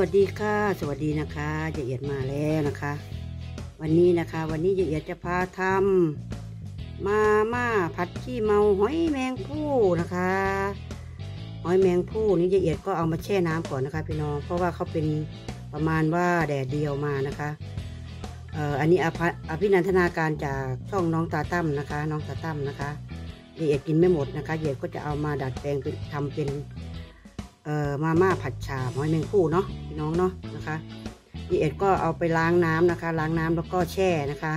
วัสดีค่ะ สวัสดีนะคะยายเอียดมาแล้วนะคะ วันนี้นะคะวันนี้ยายเอียดจะพาทำมาม่าผัดขี้เมาหอยแมงผู้นะคะหอยแมงผู้นี้ยายเอียดก็เอามาแช่น้ำก่อนนะคะพี่น้องเพราะว่าเขาเป็นประมาณว่าแดดเดียวมานะคะเอ่ออันนี้อภอภินันทนาการจากช่องน้องตาตั้มนะคะ น้องตาตั้มนะคะยายเอียดกินไม่หมดนะคะยายเอียดก็จะเอามาดัดแปลงเป็นทำเป็น เอ่อมาม่าผัดชาหอยแมงผู้เนาะพี่น้องเนาะนะคะยายเอ็ดก็เอาไปล้างน้ำนะคะ ล้างน้ำแล้วก็แช่นะคะ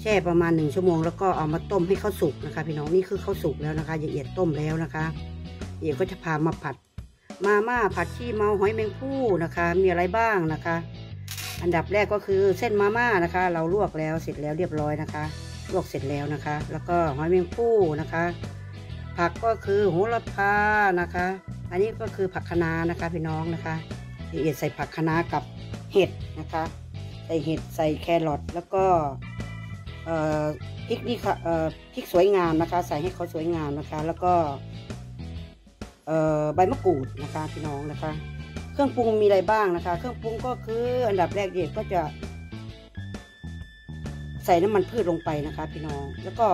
แช่ประมาณหนึ่งชั่วโมงแล้วก็เอามาต้มให้เขาสุกนะคะ พี่น้องนี่คือเขาวสุกแล้วนะคะยายเอียดต้มแล้วนะคะเอียดก็จะพามาผัด มาม่าผัดขี้เมาหอยแมงผู้นะคะ มีอะไรบ้างนะคะ อันดับแรกก็คือเส้นมาม่านะคะ เราลวกแล้วเสร็จแล้วเรียบร้อยนะคะ ลวกเสร็จแล้วนะคะ แล้วก็หอยแมงผู้นะคะ ผักก็คือโหระพานะคะ อันนี้ก็คือผักคะน้านะคะพี่น้องนะคะละเอียดใส่ผักคะน้ากับเห็ดนะคะ ใส่เห็ดใส่แครอทแล้วก็พริกนี่ค่ะพริกสวยงามนะคะ ใส่ให้เขาสวยงามนะคะ แล้วก็ใบมะกรูดนะคะพี่น้องนะคะ เครื่องปรุงมีอะไรบ้างนะคะ เครื่องปรุงก็คืออันดับแรกเด็กก็จะใส่น้ำมันพืชลงไปนะคะ พี่น้องแล้วก็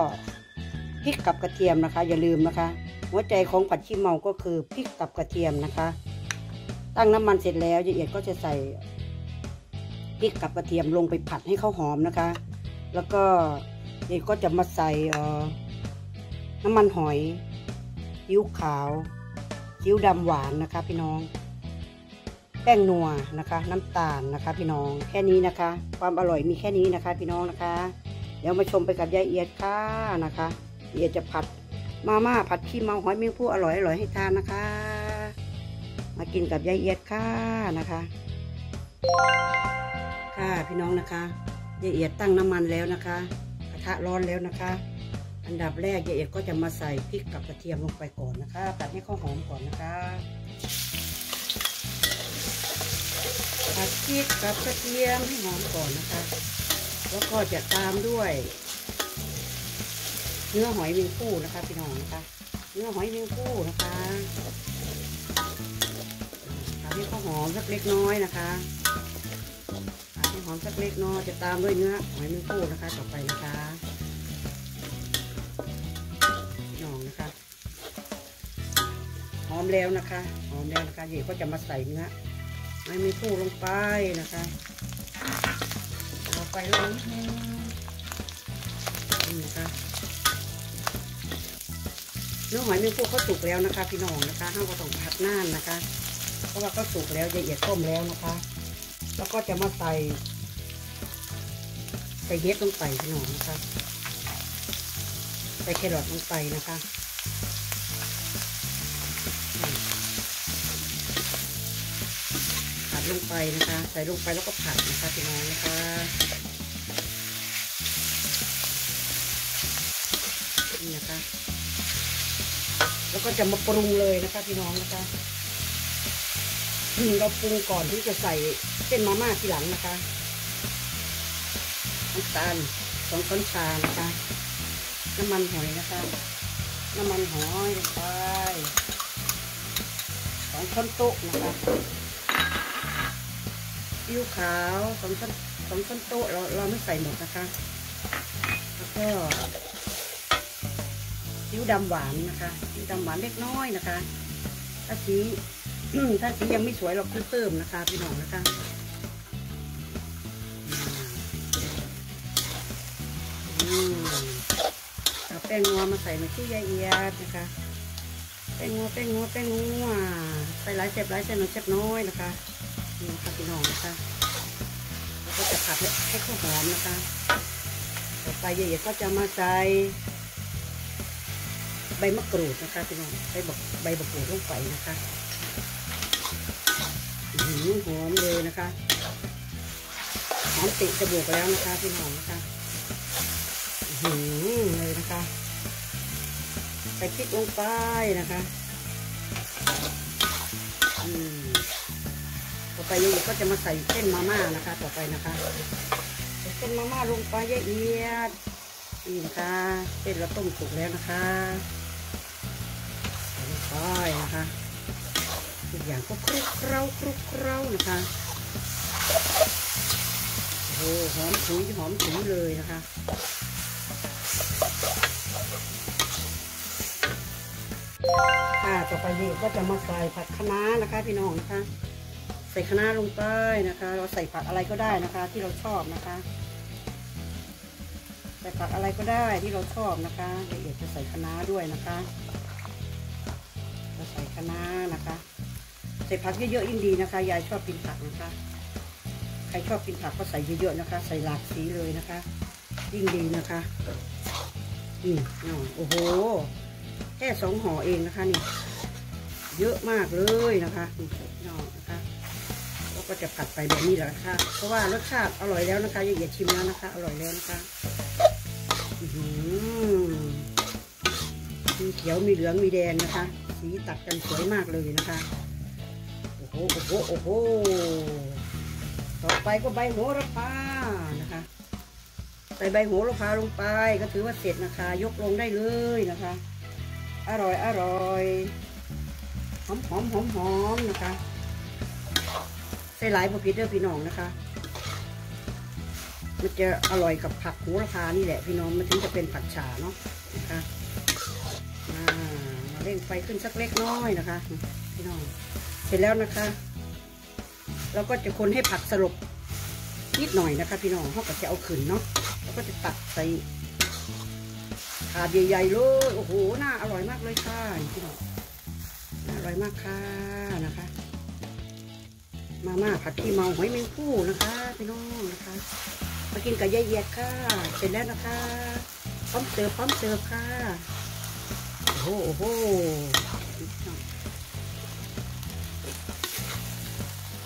พริกกับกระเทียมนะคะ อย่าลืมนะคะ หัวใจของผัดขี้เมาก็คือพริกกับกระเทียมนะคะ ตั้งน้ำมันเสร็จแล้วยายเอียดก็จะใส่พริกกับกระเทียมลงไปผัดให้เขาหอมนะคะ แล้วก็ยายก็จะมาใส่น้ำมันหอยซีอิ๊วขาวซีอิ๊วดำหวานนะคะ พี่น้อง แป้งนัวนะคะ น้ำตาลนะคะ พี่น้องแค่นี้นะคะ ความอร่อยมีแค่นี้นะคะ พี่น้องนะคะ เดี๋ยวมาชมไปกับยายเอียดค่ะนะคะยายเอียดจะผัด มาม่าผัดขี้เมาหอยเมี่ยงผู้อร่อยอร่อยให้ทานนะคะ มากินกับยายเอียดค่ะนะคะ ค่ะพี่น้องนะคะยายเอียดตั้งน้ำมันแล้วนะคะกระทะร้อนแล้วนะคะ อันดับแรกยายเอียดก็จะมาใส่พริกกับกระเทียมลงไปก่อนนะคะผัดให้ข้าวหอมก่อนนะคะผัดพริกกับกระเทียมให้หอมก่อนนะคะ แล้วก็จะตามด้วย เนื้อหอยเมงผู้นะคะพี่น้องนะคะเนื้อหอยเมงผู้นะคะทำให้ข้าวหอมสักเล็กน้อยนะคะทำให้หอมสักเล็กน้อยจะตามด้วยเนื้อหอยเมงผู้นะคะต่อไปนะคะพี่น้องนะคะหอมแล้วนะคะหอมแล้วนะคะเดี๋ยวก็จะมาใส่เนื้อหอยเมงผู้ลงไปนะคะเอาไปลงนี่นะคะ นื้อหอยแมงผู้เขาสุกแล้วนะคะ พี่น้องนะคะห้ามก็ต้องผัดน่านนะคะ เพราะว่าเขาสุกแล้วละเอียดต้มแล้วนะคะ แล้วก็จะมาใส่ใส่เห็ดลงไปพี่น้องนะคะใส่แครอทลงไปนะคะผัดลงไปนะคะ ใส่ลงไปแล้วก็ผัดนะคะพี่น้องนะคะนี่นะคะ แล้ว ก็จะมาปรุงเลยนะคะพี่น้องนะคะเราปรุงก่อนที่จะใส่เส้นมาม่าทีหลังนะคะน้ำตาลสองช้อนชานะคะ น้ำมันหอยนะคะ น้ำมันหอยลงไปสองช้อนโต๊ะนะคะซีอิ๊วขาวสองช้อนสองช้อนโต๊ะเราเราไม่ใส่หมดนะคะ แล้วก็ ซีอิ๊วดำหวานนะคะซีอิ๊วดำหวานเล็กน้อยนะคะ ถ้าสีถ้าสียังไม่สวยเราค่อยเพิ่มนะคะพี่น้องนะคะเอาแป้งงัวมาใส่มาที่ยายเอียดนะคะ แป้งงัวแป้งงัวแป้งงัวใส่หลายเจ็บหลายเส้นน้อยเจ็บน้อยนะคะนี่นะคะพี่น้องนะคะแล้วก็จะผัดให้ข้าวหอมนะคะ ต่อไปยายเอียดก็จะมาใส่ มะกรูดนะคะพี่น้องใบบักใบมะกรูดลงไปนะคะหือหอมเลยนะคะหอมติดจมูกแล้วนะคะพี่น้องนะคะอื้อหือเลยนะคะใส่พริกลงไปนะคะอืมต่อไปยายก็จะมาใส่เส้นมาม่านะคะ ต่อไปนะคะเส้นมาม่าลงไปละเอียดนี่นะคะเส้นเราต้มสุกแล้วนะคะ ใส่นะคะทุกอย่างก็คลุกเคล้าคลุกเคล้านะคะโอ้หอมฉุยหอมฉุยเลยนะคะค่ะต่อไปนี้ก็จะมาใส่ผักคะน้านะคะพี่น้องนะคะ ใส่คะน้าลงไปนะคะ เราใส่ผักอะไรก็ได้นะคะ ที่เราชอบนะคะใส่ผักอะไรก็ได้ที่เราชอบนะคะละเอียดจะใส่คะน้าด้วยนะคะ จะใส่คะน้านะคะใส่ผักเยอะๆยิ่งดีนะคะ ยายชอบกินผักนะคะ ใครชอบกินผักก็ใส่เยอะๆนะคะ ใส่หลากสีเลยนะคะ ยิ่งดีนะคะนี่เอาโอ้โห แค่สองห่อเองนะคะนี่ เยอะมากเลยนะคะนี่นอกนะคะแล้วก็จะผัดไปแบบนี้แหละค่ะ เพราะว่ารสชาติอร่อยแล้วนะคะอย่าอย่าชิมแล้วนะคะ อร่อยแล้วนะคะอื้อหือมีเขียวมีเหลืองมีแดงนะคะ สีตัดกันสวยมากเลยนะคะ โอ้โห โอ้โห โอ้โห ต่อไปก็ใบโหระพานะคะ ใส่ใบโหระพาลงไปก็ถือว่าเสร็จนะคะ ยกลงได้เลยนะคะ อร่อย อร่อย หอมหอมหอมหอมนะคะ ใส่หลายบะพิดเด้อพี่น้องนะคะมันจะอร่อยกับผักโหระพานี่แหละพี่น้องมันถึงจะเป็นผัดฉาเนาะนะคะมา เร่งไฟขึ้นสักเล็กน้อยนะคะพี่น้องเสร็จแล้วนะคะ เราก็จะคนให้ผักสลบนิดหน่อยนะคะ พี่น้องเขาก็จะเอาขึ้นเนาะแล้วก็จะตักใส่ถาดใหญ่ๆเลยโอ้โหน่าอร่อยมากเลยค่ะพี่น้องน่าอร่อยมากค่ะนะคะ มาม่าผัดขี้เมาหอยแมงผู้นะคะพี่น้องนะคะมากินกับยายเอียดค่ะ เสร็จแล้วนะคะ พร้อมเสิร์ฟพร้อมเสิร์ฟค่ะ โอ้โหโอ้โห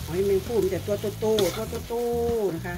หอยแมงผู้มีแต่ตัวโตๆตัวโตๆนะคะ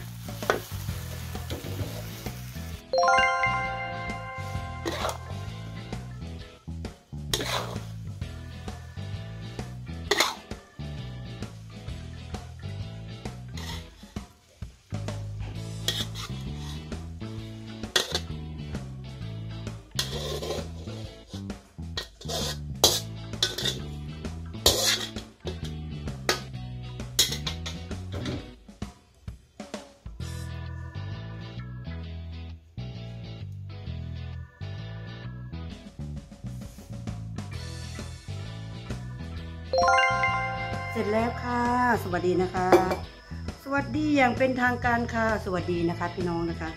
ร็จแล้วค่ะ สวัสดีนะคะ สวัสดีอย่างเป็นทางการค่ะ สวัสดีนะคะ พี่น้องนะคะ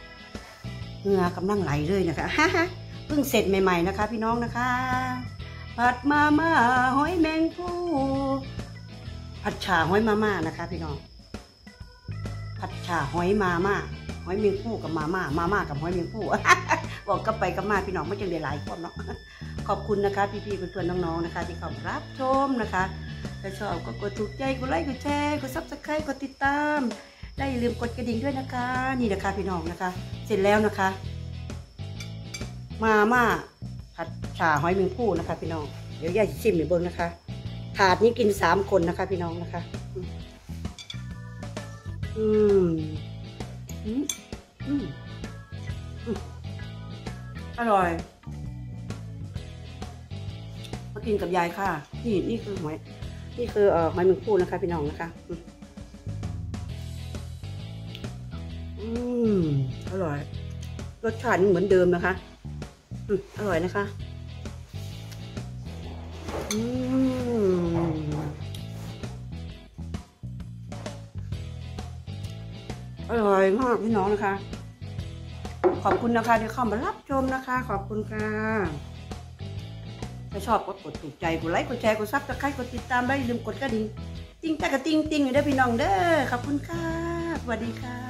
เหงื่อกำลังไหลเลยนะคะเพิ่งเสร็จใหม่ ๆนะคะ พี่น้องนะคะ ผัดมาม่าหอยแมงผู้ผัดฉ่าหอยมาม่านะคะ พี่น้อง ผัดฉ่าหอยมาม่าหอยแมงผู้กับมาม่ามาม่ากับหอยแมงผู้บอกกลับไปกับมาพี่น้องไม่จังได้หลายคนเนาะขอบคุณนะคะ พี่ๆเพื่อนๆน้องๆนะคะ ที่เข้ามารับชมนะคะ ถ้าชอบก็กดถูกใจกดไลค์กดแชร์กด subscribe กดติดตาม และอย่าลืมกดกระดิ่งด้วยนะคะ นี่นะคะพี่น้องนะคะ เสร็จแล้วนะคะ มาม่าผัดฉ่าหอยแมงภู่นะคะ พี่น้อง เดี๋ยวยายจะชิมให้เบิ่งนะคะ ถาดนี้กินสามคนนะคะ พี่น้องนะคะ อืมอืมอืมอืมอร่อย มากินกับยายค่ะ นี่นี่คือหอย นี่คือเอ่อหอยแมงผู้นะคะพี่น้องนะคะ อืมอร่อย รสชาติเหมือนเดิมนะคะอืมอร่อยนะคะ อืมอร่อยมากพี่น้องนะคะ ขอบคุณนะคะที่เข้ามารับชมนะคะ ขอบคุณค่ะ ถ้าชอบก็กดถูกใจ กดไลค์ กดแชร์ กด subscribe กดติดตามอย่าลืมกดกระดิ่ง ติ้งตะกะติ้งติ้งอยู่ได้พี่น้องเด้อ ขอบคุณค่ะสวัสดีค่ะ